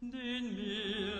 den mir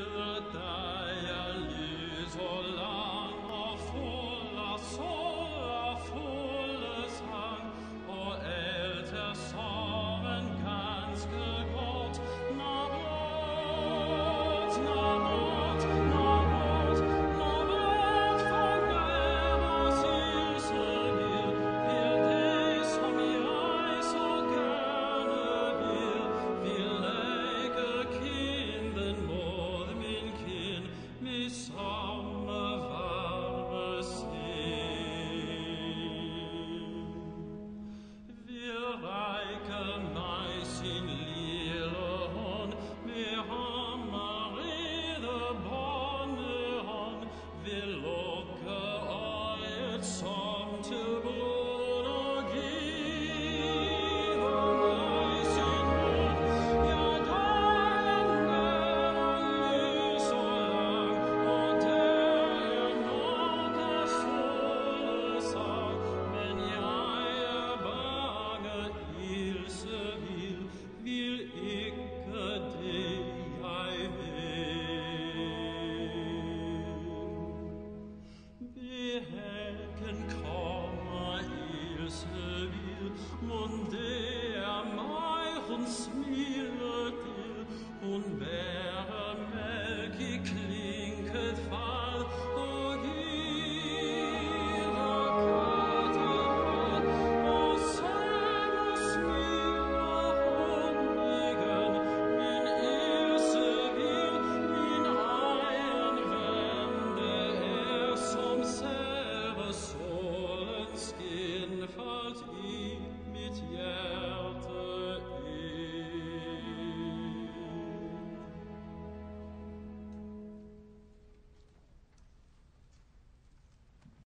that song. one day.